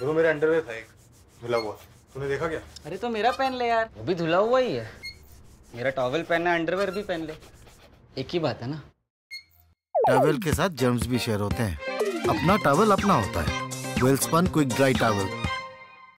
देखो मेरे अंडरवेयर था एक। धुला हुआ। तूने देखा क्या? अरे तो मेरा पहन ले यार। वो भी धुला हुआ ही है। मेरा टॉवल पहनना अंडरवेयर भी पहन ले। एक ही बात है ना? टॉवल के साथ जर्म्स भी शेयर होते हैं। अपना टॉवल अपना होता है। Welspun quick dry towel